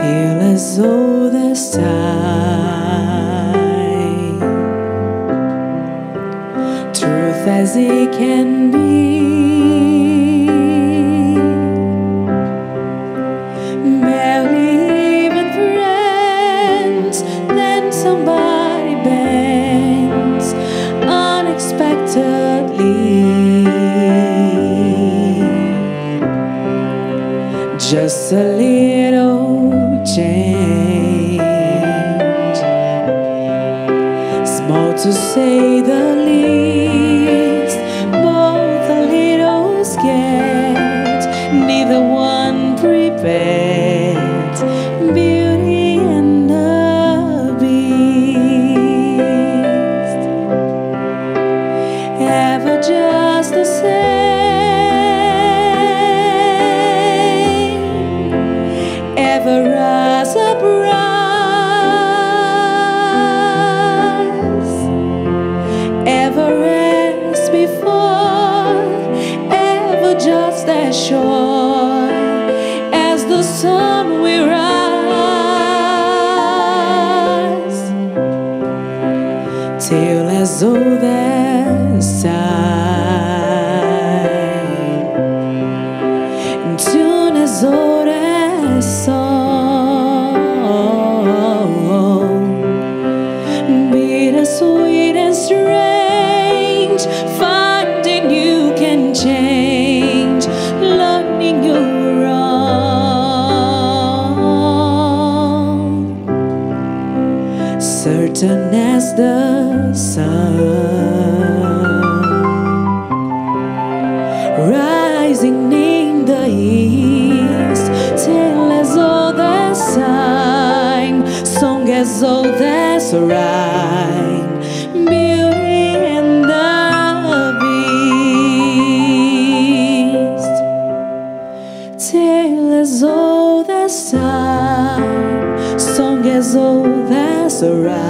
till as though as time. Truth as it can be. Barely even friends, then somebody bends unexpectedly. Just a little change, small to say the least, both a little scared, neither one prepared. Beauty and the Beast, ever just just as the sun will rise, till as old as time, tune as old as song, bittersweet and strange, certain as the sun. Rising in the east till as old as time song as old as rhyme beauty and the beast. Till as old as time song is old, that's alright.